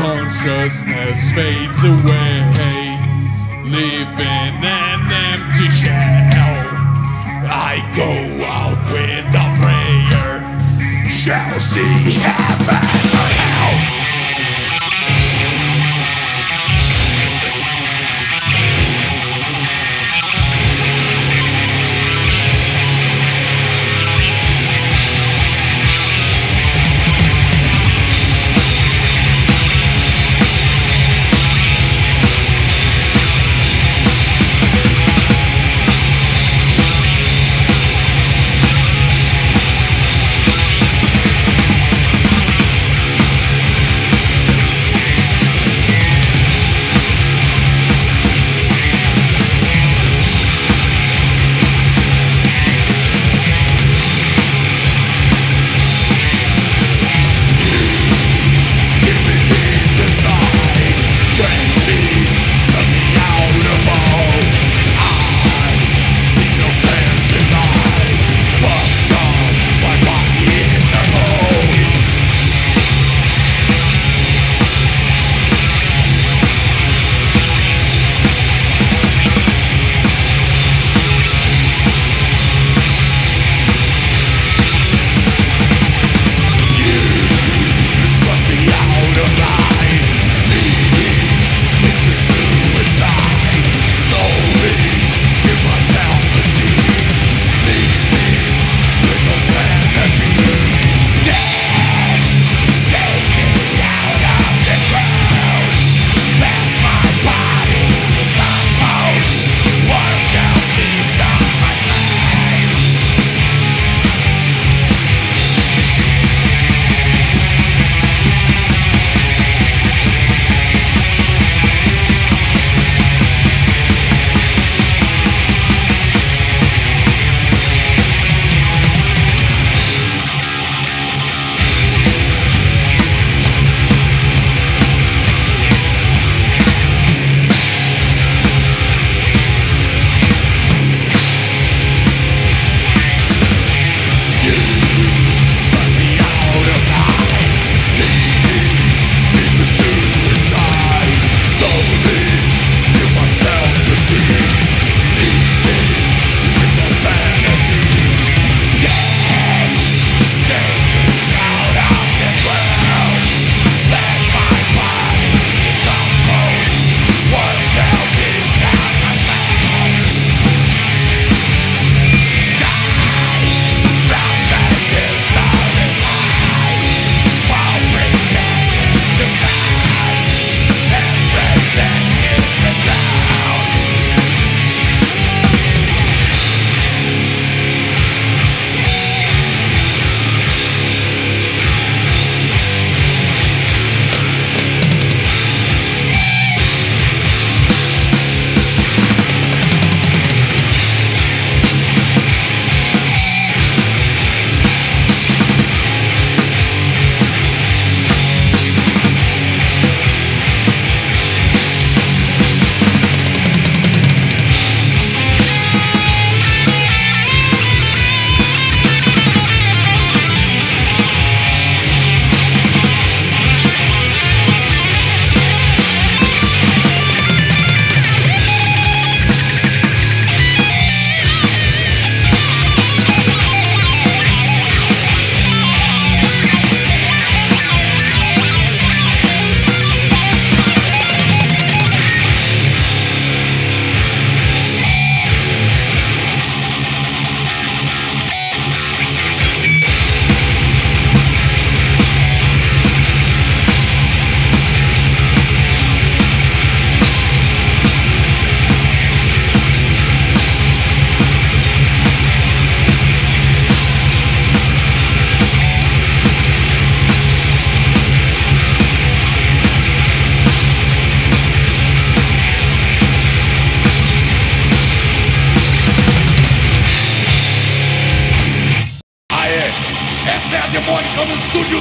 consciousness fades away, leaving an empty shell. I go out with a prayer, shall see heaven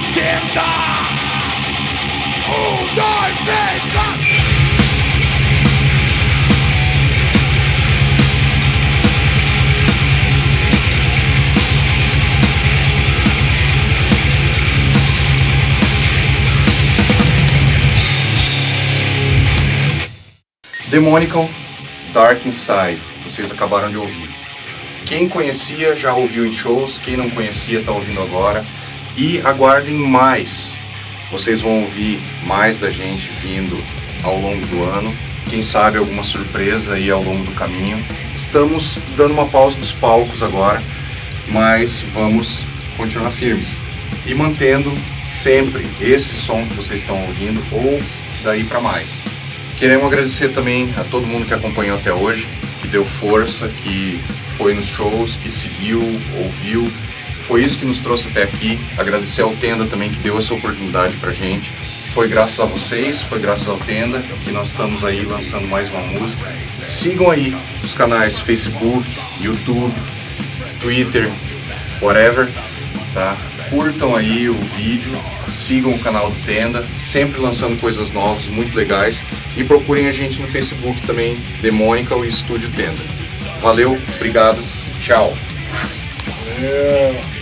entenda. Um, dois, três, quatro. Demonical Dark Inside, vocês acabaram de ouvir. Quem conhecia já ouviu em shows, quem não conhecia está ouvindo agora. E aguardem mais. Vocês vão ouvir mais da gente vindo ao longo do ano. Quem sabe alguma surpresa aí ao longo do caminho. Estamos dando uma pausa dos palcos agora, mas vamos continuar firmes e mantendo sempre esse som que vocês estão ouvindo ou daí para mais. Queremos agradecer também a todo mundo que acompanhou até hoje, que deu força, que foi nos shows, que seguiu, ouviu. Foi isso que nos trouxe até aqui. Agradecer ao Tenda também que deu essa oportunidade pra gente. Foi graças a vocês, foi graças ao Tenda que nós estamos aí lançando mais uma música. Sigam aí os canais Facebook, YouTube, Twitter, whatever, tá? Curtam aí o vídeo, sigam o canal do Tenda, sempre lançando coisas novas, muito legais. E procurem a gente no Facebook também, Demônica e Estúdio Tenda. Valeu, obrigado, tchau. Yeah.